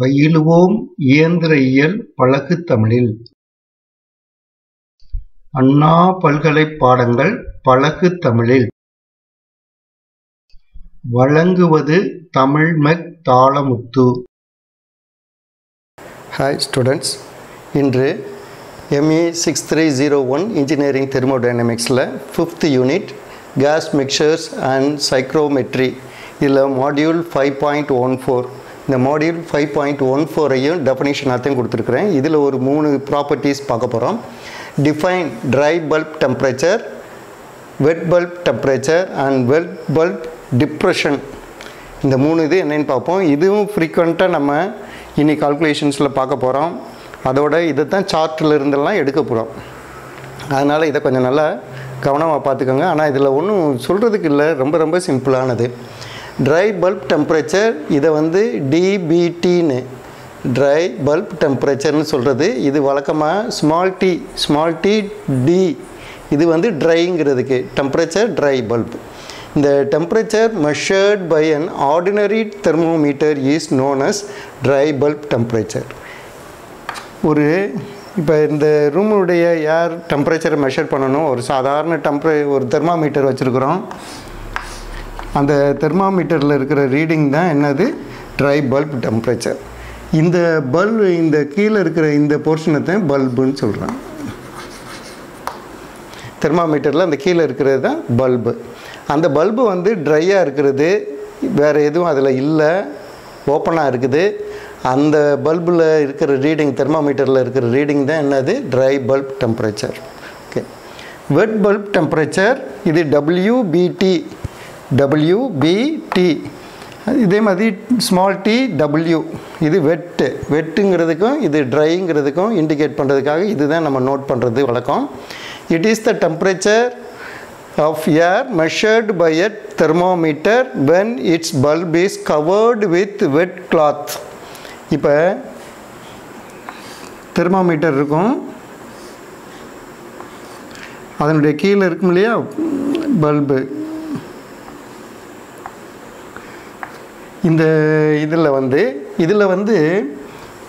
பயிலுவோம் இயந்திர இயல் பழகு தமிழில்! அண்ணா பல்கலைப் பாடங்கள் பழகு தமிழில்! வழங்குவது தமிழ்மெக் தாளமுத்து. ஹாய் ஸ்டூடெண்ட்ஸ் இன்று M E six three zero one engineering தெர்மோடைனமிக்ஸில் fifth unit gas mixtures and psychrometry இதில் module five point one four இந்த மாடியூல் ஃபைவ் பாயிண்ட் ஒன் ஃபோரையும் அர்த்தம் கொடுத்துருக்குறேன். இதில் ஒரு மூணு ப்ராப்பர்ட்டிஸ் பார்க்க போகிறோம் define dry bulb temperature wet bulb temperature and wet bulb depression இந்த மூணு இது என்னென்னு பார்ப்போம். இதுவும் ஃப்ரீக்வெண்ட்டாக நம்ம இனி கால்குலேஷன்ஸில் பார்க்க போகிறோம் அதோட இதை தான் சார்ட்டில் இருந்தெல்லாம் எடுக்க போகிறோம் அதனால் இதை கொஞ்சம் நல்லா கவனமாக பார்த்துக்கோங்க. ஆனால் இதில் ஒன்றும் சொல்கிறதுக்கு இல்லை. ரொம்ப ரொம்ப சிம்பிளானது ட்ரை பல்ப் டெம்பரேச்சர் இதை வந்து டிபிடின்னு ட்ரை பல்ப் டெம்பரேச்சர்னு சொல்கிறது இது வழக்கமாக small t small t d இது வந்து ட்ரைங்கிறதுக்கு டெம்பரேச்சர் ட்ரை பல்ப் இந்த temperature measured by an ordinary thermometer is known as dry bulb temperature ஒரு இப்போ இந்த ரூமுடைய யார் டெம்பரேச்சரை மெஷர் பண்ணணும்? ஒரு சாதாரண டெம்பரே ஒரு தெர்மாமீட்டர் வச்சுருக்குறோம். அந்த தெர்மாமீட்டரில் இருக்கிற ரீடிங் தான் என்னது? ட்ரை பல்ப் டெம்பரேச்சர் இந்த பல்பு இந்த கீழே இருக்கிற இந்த போர்ஷனை தான் பல்புன்னு சொல்கிறாங்க தெர்மாமீட்டரில் அந்த கீழே இருக்கிறது தான் பல்பு அந்த பல்பு வந்து ட்ரையாக இருக்கிறது. வேறு எதுவும் அதில் இல்லை. ஓப்பனாக இருக்குது. அந்த பல்பில் இருக்கிற ரீடிங் தெர்மாமீட்டரில் இருக்கிற ரீடிங் தான் என்னது? Dry bulb temperature okay wet bulb temperature இது டபிள்யூபிடி டபிள்யூபிடி இதே மாதிரி ஸ்மால் டி டபிள்யூ இது வெட்டு. வெட்டுங்கிறதுக்கும் இது ட்ரைங்கிறதுக்கும் இண்டிகேட் பண்ணுறதுக்காக இதுதான் நம்ம நோட் பண்ணுறது வழக்கம். It is the temperature of air measured by a thermometer when its bulb is covered with wet cloth இப்போ தெர்மாமீட்டர் இருக்கும். அதனுடைய கீழே இருக்கும் இல்லையா? பல்பு இந்த இதில் வந்து இதில் வந்து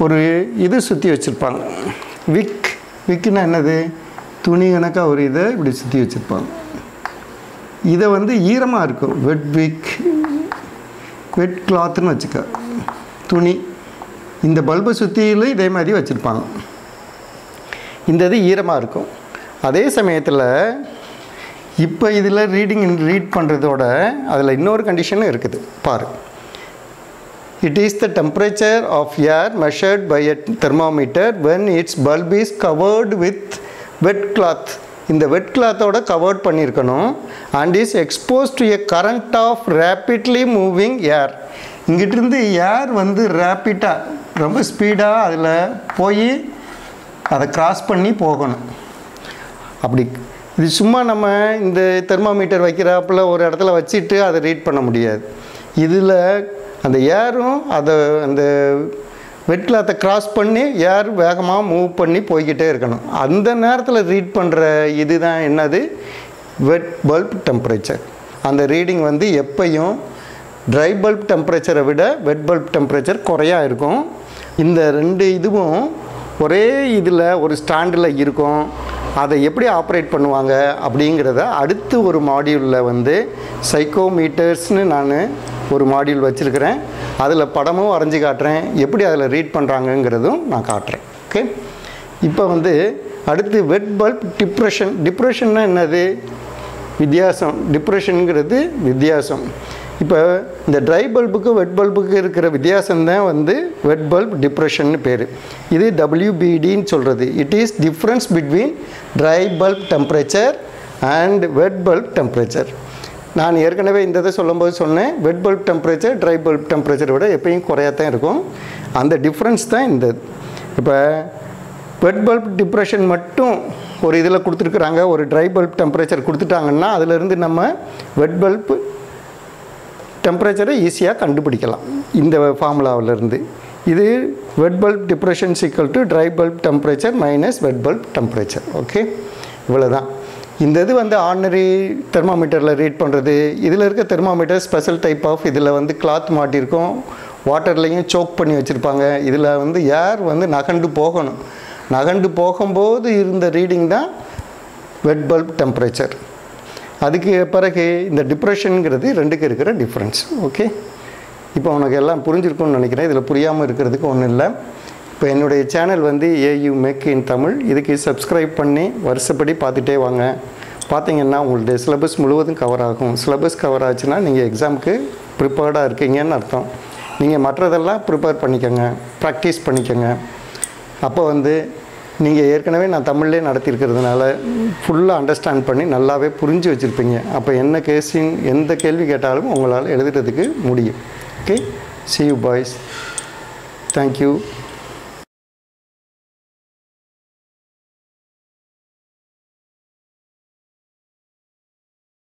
ஒரு இது சுற்றி வச்சுருப்பாங்க. விக் விக்குன்னா என்னது? துணி கணக்காக ஒரு இதை இப்படி சுற்றி வச்சுருப்பாங்க. இதை வந்து ஈரமாக இருக்கும். வெட் விக் வெட் கிளாத்துன்னு வச்சுக்க. துணி. இந்த பல்பை சுற்றிலும் இதே மாதிரி வச்சுருப்பாங்க. இந்த இது ஈரமாக இருக்கும். அதே சமயத்தில் இப்போ இதில் ரீடிங் ரீட் பண்ணுறதோட அதில் இன்னொரு கண்டிஷனும் இருக்குது. பாரு. It is the temperature of air measured by a thermometer when its bulb is covered with wet cloth இந்த வெட் கிளாத்தோட கவர்ட் பண்ணியிருக்கணும் and is expose to a current of rapidly moving air இங்கிட்டிருந்து air வந்து ரேப்பிட்டாக ரொம்ப ஸ்பீடாக அதில் போய் அதை cross பண்ணி போகணும். அப்படி இது சும்மா நம்ம இந்த தெர்மாமீட்டர் வைக்கிறாப்புல ஒரு இடத்துல வச்சுட்டு அதை ரீட் பண்ண முடியாது. இதில் அந்த ஏரும் அதை அந்த வெட் கிளாத்தை கிராஸ் பண்ணி ஏர் வேகமாக மூவ் பண்ணி போய்கிட்டே இருக்கணும். அந்த நேரத்தில் ரீட் பண்ணுற இது தான் என்னது? வெட் பல்ப் டெம்பரேச்சர் அந்த ரீடிங் வந்து எப்பையும் ட்ரை பல்ப் டெம்பரேச்சரை விட வெட் பல்ப் டெம்பரேச்சர் குறையாக இருக்கும். இந்த ரெண்டு இதுவும் ஒரே இதில் ஒரு ஸ்டாண்டில் இருக்கும். அதை எப்படி ஆப்ரேட் பண்ணுவாங்க அப்படிங்கிறத அடுத்து ஒரு மாடியூலில் வந்து சைக்கோமீட்டர்ஸ்னு நான் ஒரு மாடியூல் வச்சுருக்கிறேன். அதில் படமும் வரைஞ்சி காட்டுறேன். எப்படி அதில் ரீட் பண்ணுறாங்கங்கிறதும் நான் காட்டுறேன். ஓகே இப்போ வந்து அடுத்து வெட் பல்ப் டிப்ரெஷன் டிப்ரெஷன்னா என்னது? வித்தியாசம். டிப்ரெஷனுங்கிறது வித்தியாசம். இப்போ இந்த ட்ரை பல்புக்கு வெட் பல்புக்கு இருக்கிற வித்தியாசம் தான் வந்து வெட் பல்ப் டிப்ரெஷன் பேர். இது டபிள்யூபிடின்னு சொல்கிறது it is difference between dry bulb temperature and wet bulb temperature நான் ஏற்கனவே இந்த இதை சொல்லும்போது சொன்னேன். Wet bulb temperature dry bulb டெம்பரேச்சரை விட எப்பயும் குறையாத்தான் இருக்கும். அந்த டிஃப்ரென்ஸ் தான் இந்த. இப்போ வெட் பல்ப் டிப்ரெஷன் மட்டும் ஒரு இதில் கொடுத்துருக்குறாங்க. ஒரு ட்ரை பல்ப் டெம்பரேச்சர் கொடுத்துட்டாங்கன்னா அதிலிருந்து நம்ம வெட் பல்ப் டெம்பரேச்சரை ஈஸியாக கண்டுபிடிக்கலாம். இந்த ஃபார்முலாவிலேருந்து இது wet bulb depression is equal to dry bulb temperature minus wet bulb temperature okay இவ்வளோ தான் இந்த இது வந்து ஆர்டினரி தெர்மாமீட்டரில் ரீட் பண்ணுறது இதில் இருக்க தெர்மாமீட்டர் ஸ்பெஷல் டைப் ஆஃப் இதில் வந்து கிளாத் மாட்டியிருக்கும் வாட்டர்லேயும் சோக் பண்ணி வச்சுருப்பாங்க. இதில் வந்து ஏர் வந்து நகண்டு போகணும். நகண்டு போகும்போது இருந்த ரீடிங் தான் வெட் பல்ப் டெம்பரேச்சர் அதுக்கு பிறகு இந்த டிப்ரெஷனுங்கிறது ரெண்டுக்கு இருக்கிற டிஃப்ரென்ஸ் ஓகே இப்போ உனக்கு எல்லாம் புரிஞ்சிருக்கும்னு நினைக்கிறேன். இதில் புரியாமல் இருக்கிறதுக்கு ஒன்றும் இல்லை. இப்போ என்னுடைய சேனல் வந்து ஏயு மேக் இன் தமிழ் இதுக்கு சப்ஸ்கிரைப் பண்ணி வருஷப்படி பார்த்துட்டே வாங்க. பார்த்தீங்கன்னா உங்களுடைய சிலபஸ் முழுவதும் கவர் ஆகும். சிலபஸ் கவர் ஆச்சுன்னா நீங்கள் எக்ஸாமுக்கு ப்ரிப்பேர்டாக இருக்கீங்கன்னு அர்த்தம். நீங்கள் மற்றதெல்லாம் ப்ரிப்பேர் பண்ணிக்கோங்க. ப்ராக்டிஸ் பண்ணிக்கோங்க. அப்போ வந்து நீங்கள் ஏற்கனவே நான் தமிழ்லேயே நடத்தியிருக்கிறதுனால ஃபுல்லாக அண்டர்ஸ்டாண்ட் பண்ணி நல்லாவே புரிஞ்சு வச்சுருப்பீங்க. அப்போ என்ன கேஸின் எந்த கேள்வி கேட்டாலும் உங்களால் எழுதுறதுக்கு முடியும். Okay see you boys thank you